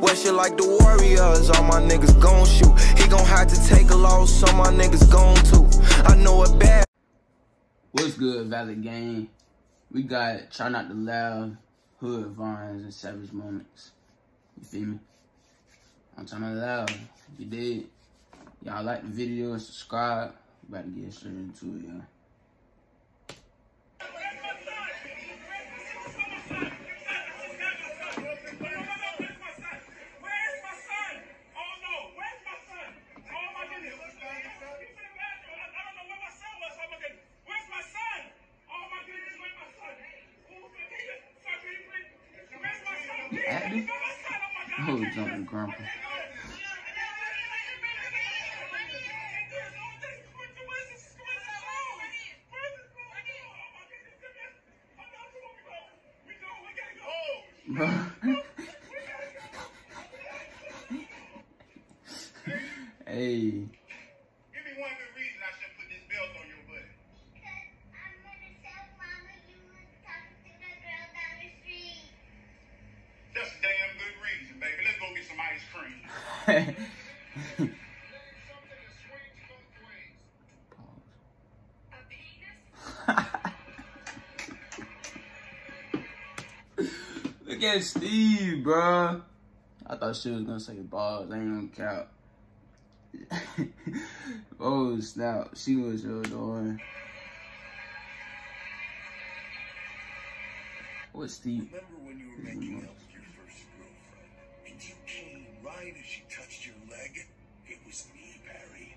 Wear shit like the Warriors, all my niggas gon' shoot. He gon' have to take a loss, so my niggas gon' too. I know it bad. What's good, Valley Gang? We got Try Not to Laugh, Hood Vines, and Savage Moments. You feel me? I'm trying to laugh. If you did, y'all like the video and subscribe. About to get straight into it, y'all. Oh, jumping grandpa. Hey. Look at Steve, bro. I thought she was gonna say balls. I ain't gonna count. oh snap! She was your door. What Steve? Remember when you were making out with your first girlfriend and you came right as she touched your leg? It was me, Barry.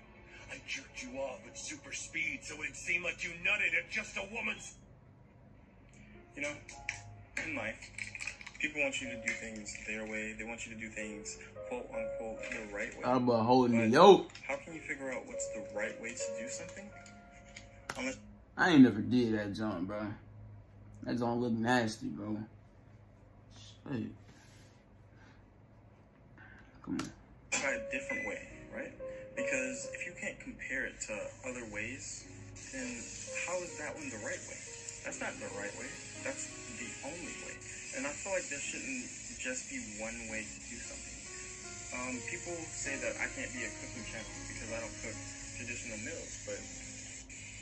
I jerked you off at super speed so it seemed like you nutted at just a woman's. You know, in life, people want you to do things their way. They want you to do things, quote unquote, the right way. I'm about holding But yoke. How can you figure out what's the right way to do something? Unless I ain't never did that jump, bro. That don't look nasty, bro. Shit. Come on. try a different way, right? Because if you can't compare it to other ways, then how is that one the right way? That's not the right way. That's the only way. And I feel like there shouldn't just be one way to do something. Um, people say that I can't be a cooking champion because I don't cook traditional meals, but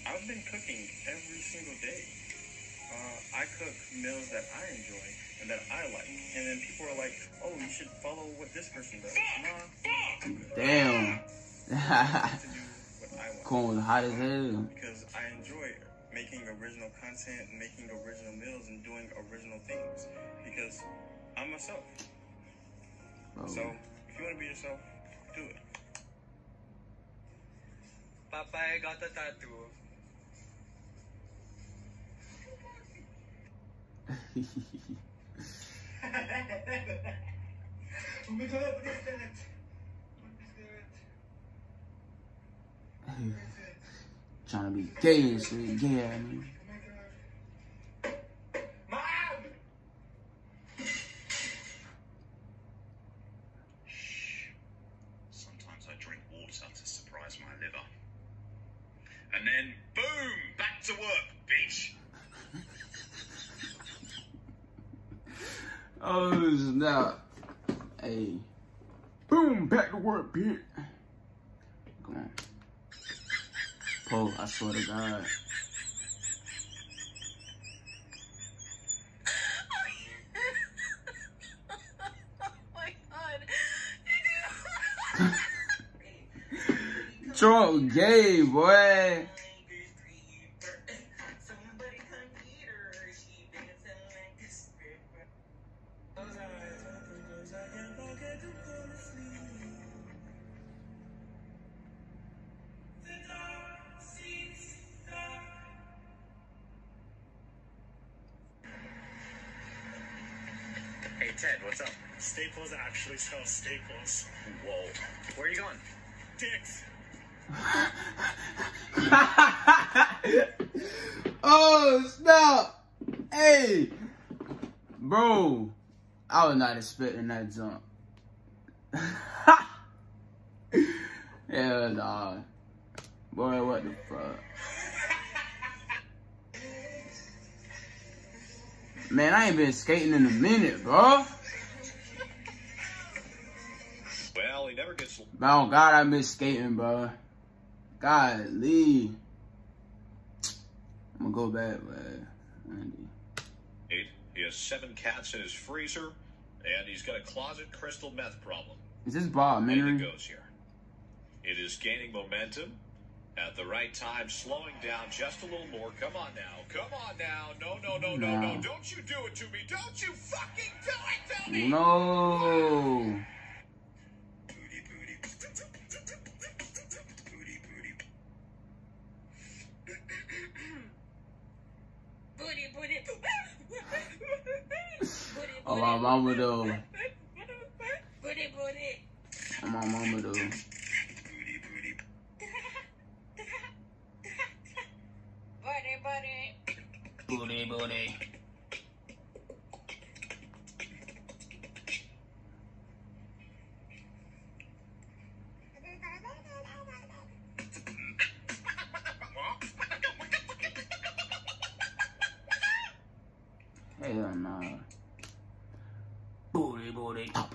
I've been cooking every single day. Uh, I cook meals that I enjoy and that I like. And then people are like, oh, you should follow what this person does. Nah, Damn. to I want. Corn was hot as hell. Because I enjoy making original content, making original meals, and doing original things. Because I'm myself. Oh. So if you want to be yourself, do it. Papa, I got a tattoo. Oh my god, what is that? What is that? Trying to be gay and shit. Gay, I mean. Oh god. Mom! Sometimes I drink water to surprise my liver. And then, boom, back to work, bitch. Oh, snap. Hey. Boom, back to work, bitch. Come on. Poe, I swear to God. oh god. Trump gay, boy. Hey, Ted, what's up? Staples actually sells staples. Whoa. Where are you going? Dicks. oh, snap. Hey. Bro, I was not expecting that jump. Hell nah. Boy, what the fuck? Man, I ain't been skating in a minute, bro. normally never gets oh God, I miss skating, bro. God, Lee. I'm gonna go back, man. Laid. He has seven cats in his freezer, and he's got a closet crystal meth problem. Is this Bob And it goes here. It is gaining momentum at the right time, slowing down just a little more. Come on now. Come on now. No, no, no, no, no. No. Don't you do it to me. Don't you fucking do it to me. No. Booty, booty. Booty, booty. Booty, booty. Booty, Oh, my mama though. Booty, booty. Oh, my mama though. Booty, booty. Booty, booty. Booty, booty. Hell nah. Booty, booty. Damn.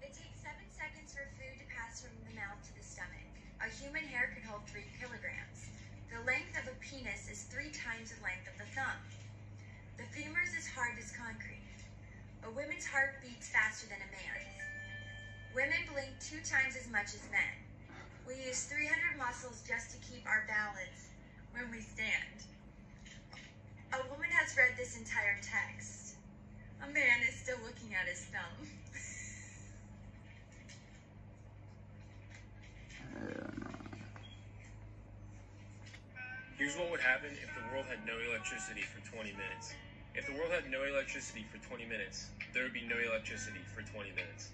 It takes seven seconds for food to pass from the mouth to the stomach. A human hair can hold three kilograms. The length of a penis is three times the length of the thumb. The femur is as hard as concrete. A woman's heart beats faster than a man's. Women blink two times as much as men. We use 300 muscles just to keep our balance when we stand. A woman has read this entire text. A man is still looking at his thumb. Here's what would happen if the world had no electricity for 20 minutes. If the world had no electricity for 20 minutes, there would be no electricity for 20 minutes.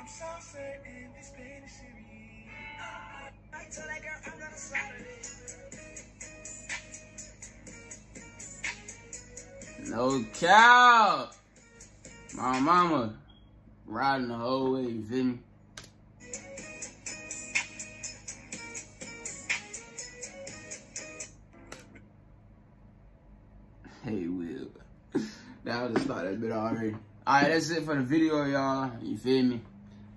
I'm so certain this pain is serious. No cow. My mama riding the whole way, you feel me? Hey, Will. That was the start that bit already. Alright, that's it for the video, y'all. You feel me?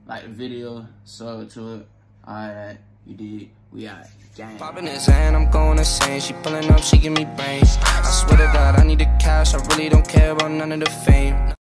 Like the video, sub to it. Alright, you did. We out. Gang. Popping his hand, I'm going insane. She pulling up, she give me brains. I swear to God, I need the cash. I really don't care about none of the fame.